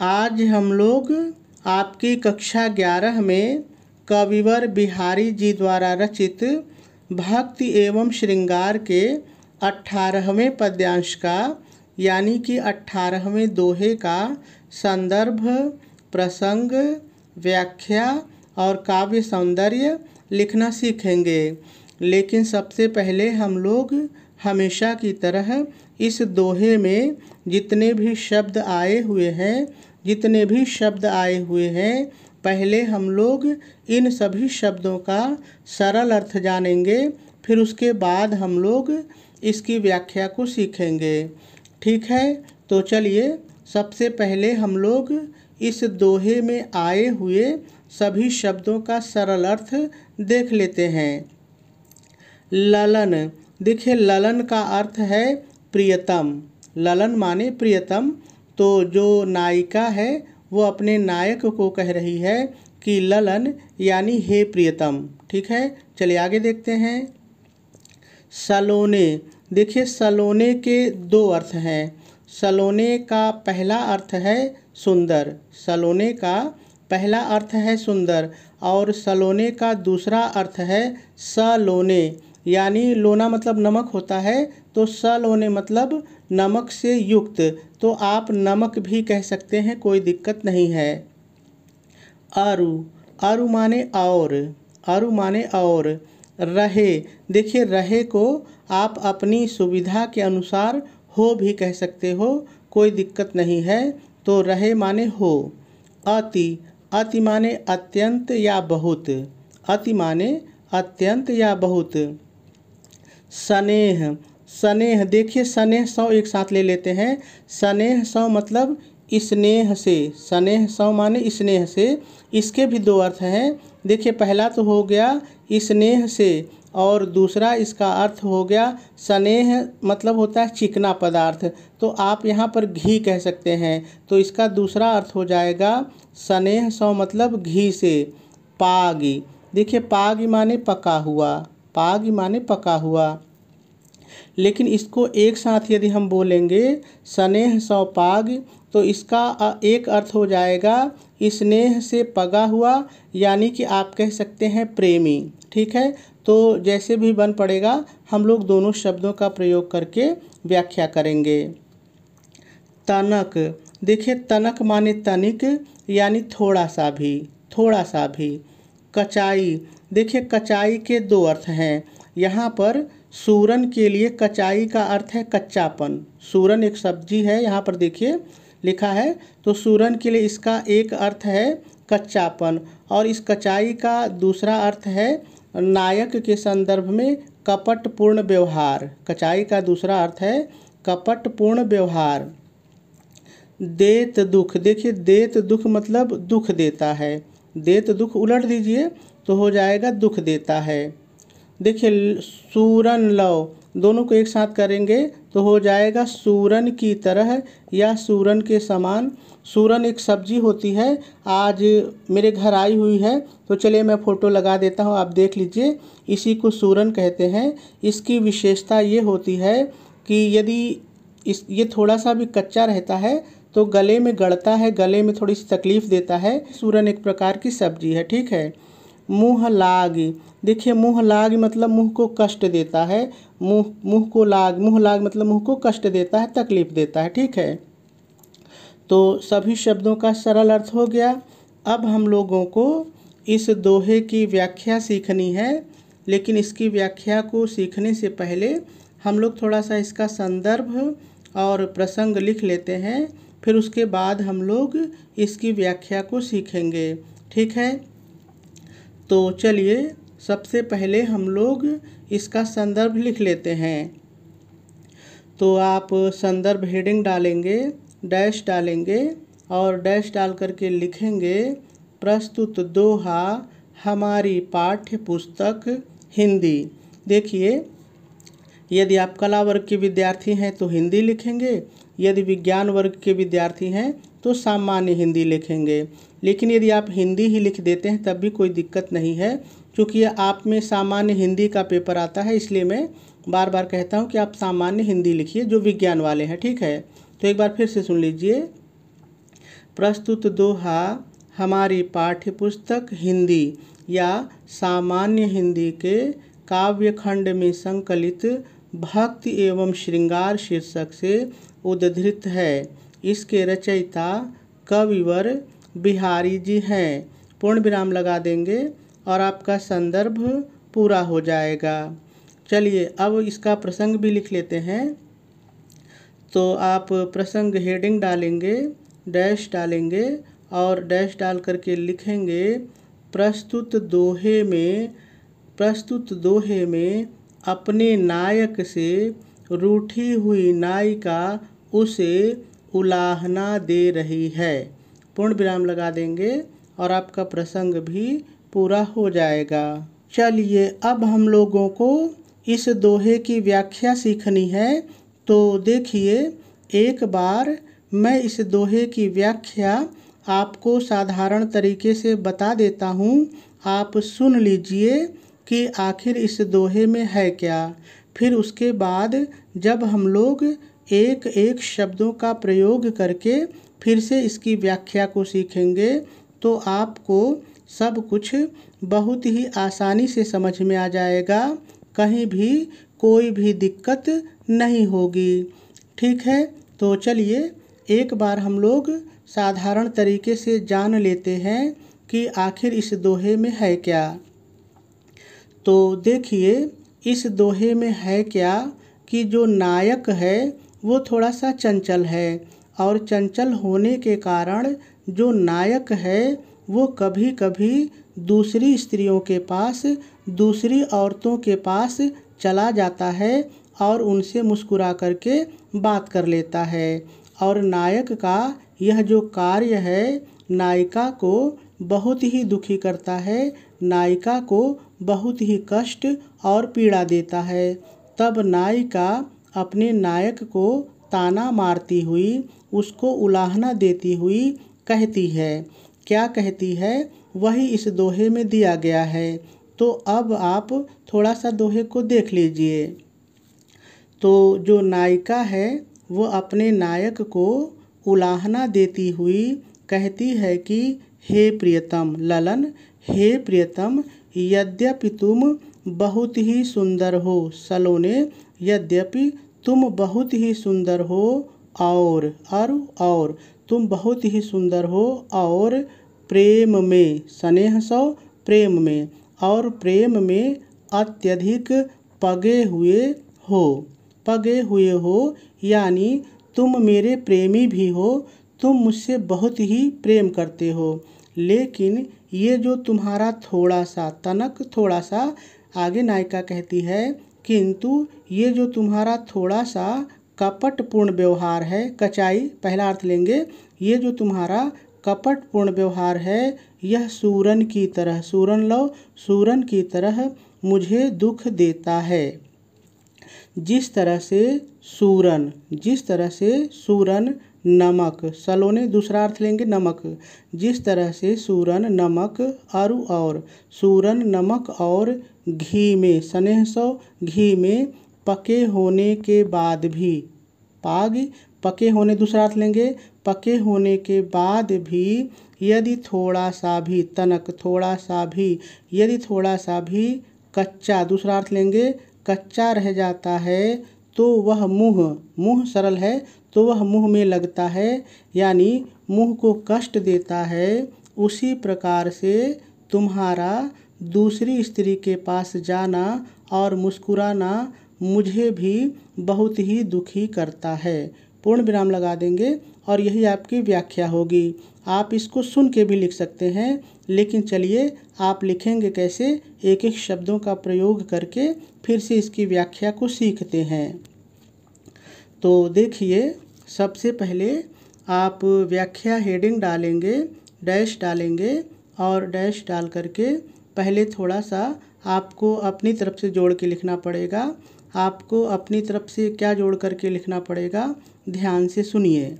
आज हम लोग आपकी कक्षा ग्यारह में कविवर बिहारी जी द्वारा रचित भक्ति एवं श्रृंगार के अठारहवें पद्यांश का, यानी कि अठारहवें दोहे का संदर्भ, प्रसंग, व्याख्या और काव्य सौंदर्य लिखना सीखेंगे। लेकिन सबसे पहले हम लोग हमेशा की तरह इस दोहे में जितने भी शब्द आए हुए हैं, जितने भी शब्द आए हुए हैं, पहले हम लोग इन सभी शब्दों का सरल अर्थ जानेंगे, फिर उसके बाद हम लोग इसकी व्याख्या को सीखेंगे। ठीक है? तो चलिए, सबसे पहले हम लोग इस दोहे में आए हुए सभी शब्दों का सरल अर्थ देख लेते हैं। ललन देखिए, ललन का अर्थ है प्रियतम। ललन माने प्रियतम। तो जो नायिका है, वो अपने नायक को कह रही है कि ललन यानी हे प्रियतम। ठीक है? चलिए आगे देखते हैं। सलोने। देखिए, सलोने के दो अर्थ हैं। सलोने का पहला अर्थ है सुंदर। सलोने का पहला अर्थ है सुंदर। और सलोने का दूसरा अर्थ है सलोने। यानी लोना मतलब नमक होता है तो सलोने मतलब नमक से युक्त। तो आप नमक भी कह सकते हैं, कोई दिक्कत नहीं है। आरु आरु माने और आरु माने और। रहे, देखिए, रहे को आप अपनी सुविधा के अनुसार हो भी कह सकते हो, कोई दिक्कत नहीं है। तो रहे माने हो। अति अति माने अत्यंत या बहुत। अति माने अत्यंत या बहुत। स्नेह। स्नेह, देखिए स्नेह सौ एक साथ ले लेते हैं। स्नेह सौ मतलब स्नेह से। स्नेह सौ माने स्नेह से। इसके भी दो अर्थ हैं। देखिए, पहला तो हो गया स्नेह से और दूसरा इसका अर्थ हो गया स्नेह मतलब होता है चिकना पदार्थ। तो आप यहाँ पर घी कह सकते हैं। तो इसका दूसरा अर्थ हो जाएगा स्नेह सौ मतलब घी से। पागी। देखिए, पागी माने पका हुआ। पागी माने पका हुआ। लेकिन इसको एक साथ यदि हम बोलेंगे, स्नेह सौ पाग तो इसका एक अर्थ हो जाएगा स्नेह से पगा हुआ यानी कि आप कह सकते हैं प्रेमी। ठीक है? तो जैसे भी बन पड़ेगा, हम लोग दोनों शब्दों का प्रयोग करके व्याख्या करेंगे। तनक। देखिए, तनक माने तनिक, यानी थोड़ा सा भी, थोड़ा सा भी। कचाई। देखिए, कचाई के दो अर्थ हैं। यहाँ पर सूरन के लिए कचाई का अर्थ है कच्चापन। सूरन एक सब्ज़ी है, यहाँ पर देखिए लिखा है। तो सूरन के लिए इसका एक अर्थ है कच्चापन और इस कचाई का दूसरा अर्थ है नायक के संदर्भ में कपटपूर्ण व्यवहार। कचाई का दूसरा अर्थ है कपटपूर्ण व्यवहार। देत दुख। देखिए, देत दुख मतलब दुख देता है। देत दुख उलट दीजिए तो हो जाएगा दुख देता है। देखिए, सूरन लव दोनों को एक साथ करेंगे तो हो जाएगा सूरन की तरह या सूरन के समान। सूरन एक सब्ज़ी होती है, आज मेरे घर आई हुई है तो चलिए मैं फ़ोटो लगा देता हूँ, आप देख लीजिए। इसी को सूरन कहते हैं। इसकी विशेषता ये होती है कि यदि इस, ये थोड़ा सा भी कच्चा रहता है तो गले में गड़ता है, गले में थोड़ी सी तकलीफ़ देता है। सूरन एक प्रकार की सब्ज़ी है, ठीक है? मुँह लाग, देखिए मुँह लाग मतलब मुँह को कष्ट देता है। मुँह मुँह को लाग, मुँह लाग मतलब मुँह को कष्ट देता है, तकलीफ़ देता है, ठीक है? तो सभी शब्दों का सरल अर्थ हो गया। अब हम लोगों को इस दोहे की व्याख्या सीखनी है, लेकिन इसकी व्याख्या को सीखने से पहले हम लोग थोड़ा सा इसका संदर्भ और प्रसंग लिख लेते हैं। फिर उसके बाद हम लोग इसकी व्याख्या को सीखेंगे। ठीक है? तो चलिए, सबसे पहले हम लोग इसका संदर्भ लिख लेते हैं। तो आप संदर्भ हेडिंग डालेंगे, डैश डालेंगे और डैश डाल करके लिखेंगे, प्रस्तुत दोहा हमारी पाठ्य पुस्तक हिंदी। देखिए यदि आप कला वर्ग के विद्यार्थी हैं तो हिंदी लिखेंगे, यदि विज्ञान वर्ग के विद्यार्थी हैं तो सामान्य हिंदी लिखेंगे। लेकिन यदि आप हिंदी ही लिख देते हैं, तब भी कोई दिक्कत नहीं है, क्योंकि आप में सामान्य हिंदी का पेपर आता है, इसलिए मैं बार बार कहता हूँ कि आप सामान्य हिंदी लिखिए, जो विज्ञान वाले हैं, ठीक है? तो एक बार फिर से सुन लीजिए। प्रस्तुत दोहा, हमारी पाठ्य पुस्तक हिंदी या सामान्य हिंदी के काव्य खंड में संकलित भक्ति एवं श्रृंगार शीर्षक से उद्धृत है। इसके रचयिता कविवर बिहारी जी हैं। पूर्ण विराम लगा देंगे और आपका संदर्भ पूरा हो जाएगा। चलिए अब इसका प्रसंग भी लिख लेते हैं। तो आप प्रसंग हेडिंग डालेंगे, डैश डालेंगे और डैश डाल करके लिखेंगे, प्रस्तुत दोहे में, प्रस्तुत दोहे में अपने नायक से रूठी हुई नायिका उसे उलाहना दे रही है। पूर्ण विराम लगा देंगे और आपका प्रसंग भी पूरा हो जाएगा। चलिए, अब हम लोगों को इस दोहे की व्याख्या सीखनी है। तो देखिए, एक बार मैं इस दोहे की व्याख्या आपको साधारण तरीके से बता देता हूँ। आप सुन लीजिए कि आखिर इस दोहे में है क्या? फिर उसके बाद जब हम लोग एक एक शब्दों का प्रयोग करके फिर से इसकी व्याख्या को सीखेंगे तो आपको सब कुछ बहुत ही आसानी से समझ में आ जाएगा। कहीं भी कोई भी दिक्कत नहीं होगी। ठीक है? तो चलिए, एक बार हम लोग साधारण तरीके से जान लेते हैं कि आखिर इस दोहे में है क्या। तो देखिए, इस दोहे में है क्या कि जो नायक है, वो थोड़ा सा चंचल है और चंचल होने के कारण जो नायक है, वो कभी कभी दूसरी स्त्रियों के पास, दूसरी औरतों के पास चला जाता है और उनसे मुस्कुरा करके बात कर लेता है। और नायक का यह जो कार्य है नायिका को बहुत ही दुखी करता है, नायिका को बहुत ही कष्ट और पीड़ा देता है। तब नायिका अपने नायक को ताना मारती हुई, उसको उलाहना देती हुई कहती है। क्या कहती है? वही इस दोहे में दिया गया है। तो अब आप थोड़ा सा दोहे को देख लीजिए। तो जो नायिका है, वो अपने नायक को उलाहना देती हुई कहती है कि, हे प्रियतम ललन, हे प्रियतम यद्यपि तुम बहुत ही सुंदर हो, सलोने, यद्यपि तुम बहुत ही सुंदर हो, और और और, तुम बहुत ही सुंदर हो, और, प्रेम में, स्नेह सौ, प्रेम में, और प्रेम में अत्यधिक पगे हुए हो, पगे हुए हो, यानी तुम मेरे प्रेमी भी हो तुम मुझसे बहुत ही प्रेम करते हो, लेकिन ये जो तुम्हारा थोड़ा सा तनक थोड़ा सा आगे नायिका कहती है, किंतु ये जो तुम्हारा थोड़ा सा कपटपूर्ण व्यवहार है, कचाई, पहला अर्थ लेंगे, ये जो तुम्हारा कपटपूर्ण व्यवहार है, यह सूरन की तरह, सूरन लो, सूरन की तरह मुझे दुख देता है। जिस तरह से सूरन, जिस तरह से सूरन नमक। सलोने दूसरा अर्थ लेंगे नमक। जिस तरह से सूरन नमक आरु और, सूरन नमक और घी में, स्नेह सौ घी में पके होने के बाद भी, पाग, पके होने दूसरा अर्थ लेंगे, पके होने के बाद भी यदि थोड़ा सा भी तनक, थोड़ा सा भी, यदि थोड़ा सा भी कच्चा, दूसरा अर्थ लेंगे, कच्चा रह जाता है तो वह मुँह मुँह सरल है तो वह मुँह में लगता है, यानी मुँह को कष्ट देता है, उसी प्रकार से तुम्हारा दूसरी स्त्री के पास जाना और मुस्कुराना मुझे भी बहुत ही दुखी करता है। पूर्ण विराम लगा देंगे और यही आपकी व्याख्या होगी। आप इसको सुन के भी लिख सकते हैं, लेकिन चलिए आप लिखेंगे कैसे? एक एक शब्दों का प्रयोग करके फिर से इसकी व्याख्या को सीखते हैं। तो देखिए सबसे पहले आप व्याख्या हेडिंग डालेंगे डैश डालेंगे और डैश डाल करके पहले थोड़ा सा आपको अपनी तरफ़ से जोड़ के लिखना पड़ेगा। आपको अपनी तरफ़ से क्या जोड़ करके लिखना पड़ेगा? ध्यान से सुनिए।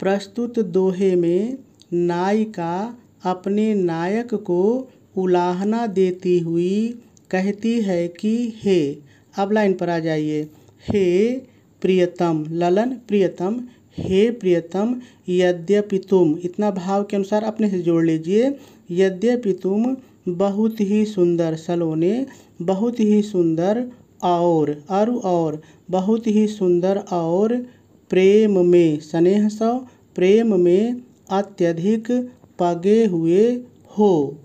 प्रस्तुत दोहे में नायिका अपने नायक को उलाहना देती हुई कहती है कि, हे, अब लाइन पर आ जाइए। हे प्रियतम, ललन प्रियतम, हे प्रियतम यद्यपि तुम इतना भाव के अनुसार अपने से जोड़ लीजिए। यद्यपि तुम बहुत ही सुंदर सलोने, बहुत ही सुंदर और, अरु और, बहुत ही सुंदर और, प्रेम में स्नेह सौ, प्रेम में अत्यधिक पगे हुए हो।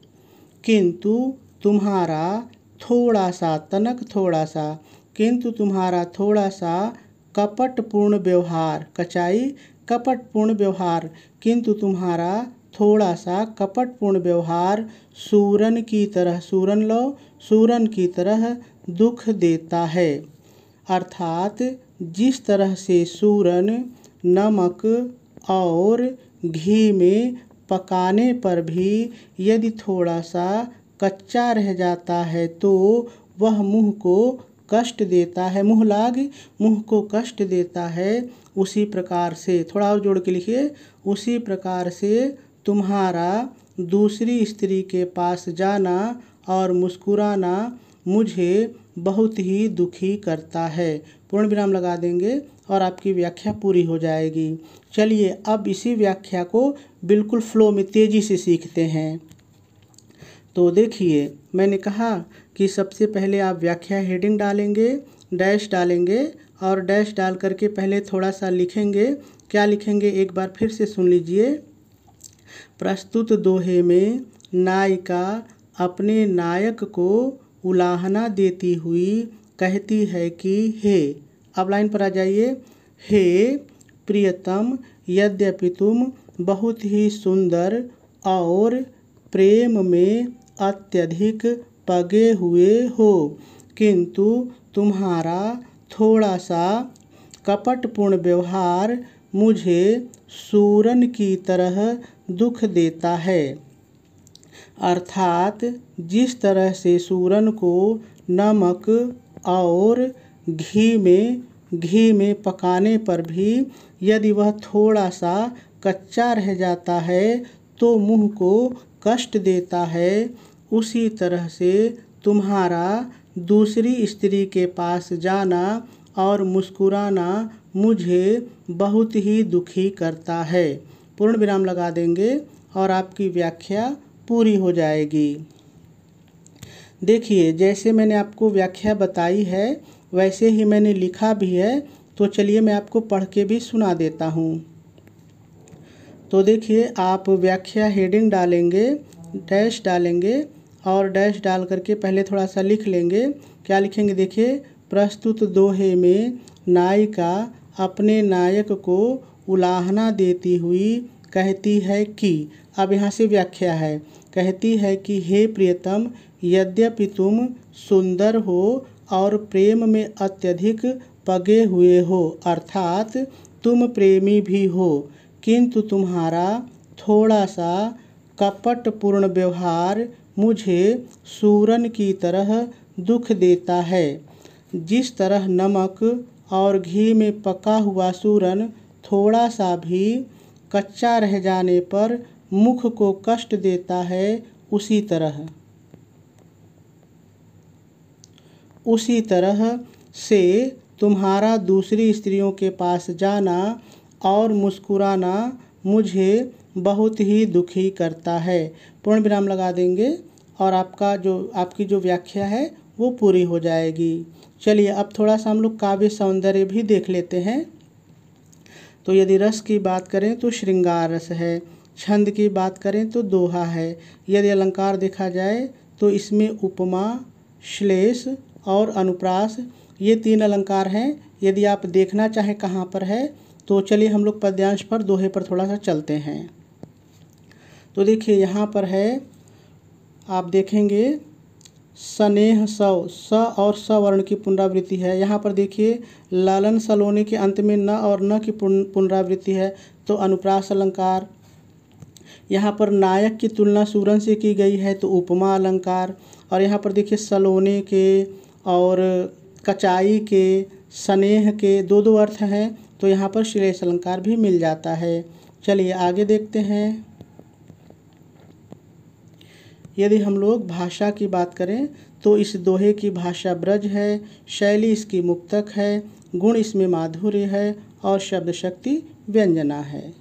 किंतु तुम्हारा थोड़ा सा, तनक थोड़ा सा, किंतु तुम्हारा थोड़ा सा कपटपूर्ण व्यवहार, कचाई कपटपूर्ण व्यवहार, किंतु तुम्हारा थोड़ा सा कपटपूर्ण व्यवहार सूरन की तरह सूरन लो, सूरन की तरह दुख देता है। अर्थात जिस तरह से सूरन नमक और घी में पकाने पर भी यदि थोड़ा सा कच्चा रह जाता है तो वह मुँह को कष्ट देता है, मुँह लाग, मुँह को कष्ट देता है, उसी प्रकार से, थोड़ा और जोड़ के लिखिए, उसी प्रकार से तुम्हारा दूसरी स्त्री के पास जाना और मुस्कुराना मुझे बहुत ही दुखी करता है। पूर्ण विराम लगा देंगे और आपकी व्याख्या पूरी हो जाएगी। चलिए, अब इसी व्याख्या को बिल्कुल फ्लो में तेज़ी से सीखते हैं। तो देखिए, मैंने कहा कि सबसे पहले आप व्याख्या हेडिंग डालेंगे, डैश डालेंगे और डैश डाल करके पहले थोड़ा सा लिखेंगे। क्या लिखेंगे? एक बार फिर से सुन लीजिए। प्रस्तुत दोहे में नायिका अपने नायक को उलाहना देती हुई कहती है कि, हे, अब लाइन पर आ जाइए। हे, प्रियतम, यद्यपि तुम बहुत ही सुंदर और प्रेम में अत्यधिक पगे हुए हो, किंतु तुम्हारा थोड़ा सा कपटपूर्ण व्यवहार मुझे सूरन की तरह दुख देता है। अर्थात जिस तरह से सूरन को नमक और घी में घी में पकाने पर भी यदि वह थोड़ा सा कच्चा रह जाता है तो मुँह को कष्ट देता है, उसी तरह से तुम्हारा दूसरी स्त्री के पास जाना और मुस्कुराना मुझे बहुत ही दुखी करता है। पूर्ण विराम लगा देंगे और आपकी व्याख्या पूरी हो जाएगी। देखिए, जैसे मैंने आपको व्याख्या बताई है, वैसे ही मैंने लिखा भी है तो चलिए मैं आपको पढ़ के भी सुना देता हूँ। तो देखिए, आप व्याख्या हेडिंग डालेंगे डैश डालेंगे और डैश डाल करके पहले थोड़ा सा लिख लेंगे। क्या लिखेंगे देखिए, प्रस्तुत दोहे में नायिका अपने नायक को उलाहना देती हुई कहती है कि, अब यहाँ से व्याख्या है, कहती है कि, हे प्रियतम, यद्यपि तुम सुंदर हो और प्रेम में अत्यधिक पगे हुए हो, अर्थात तुम प्रेमी भी हो किंतु तुम्हारा थोड़ा सा कपटपूर्ण व्यवहार मुझे सूरन की तरह दुख देता है। जिस तरह नमक और घी में पका हुआ सूरन थोड़ा सा भी कच्चा रह जाने पर मुख को कष्ट देता है, उसी तरह। उसी तरह से तुम्हारा दूसरी स्त्रियों के पास जाना और मुस्कुराना मुझे बहुत ही दुखी करता है। पूर्ण विराम लगा देंगे और आपका जो, आपकी जो व्याख्या है, वो पूरी हो जाएगी। चलिए, अब थोड़ा सा हम लोग काव्य सौंदर्य भी देख लेते हैं। तो यदि रस की बात करें तो श्रृंगार रस है। छंद की बात करें तो दोहा है। यदि अलंकार देखा जाए तो इसमें उपमा, श्लेष और अनुप्रास, ये तीन अलंकार हैं। यदि आप देखना चाहें कहाँ पर है तो चलिए हम लोग पद्यांश पर दोहे पर थोड़ा सा चलते हैं। तो देखिए, यहाँ पर है, आप देखेंगे, स्नेह सव, स और स वर्ण की पुनरावृत्ति है। यहाँ पर देखिए, लालन सलोने के अंत में न और न की पुनरावृत्ति है तो अनुप्रास अलंकार। यहाँ पर नायक की तुलना सूरन से की गई है तो उपमा अलंकार। और यहाँ पर देखिए, सलोने के और कचाई के, स्नेह के, दो दो अर्थ हैं। तो यहाँ पर श्रेष अलंकार भी मिल जाता है। चलिए आगे देखते हैं। यदि हम लोग भाषा की बात करें तो इस दोहे की भाषा ब्रज है, शैली इसकी मुक्तक है, गुण इसमें माधुर्य है और शब्द शक्ति व्यंजना है।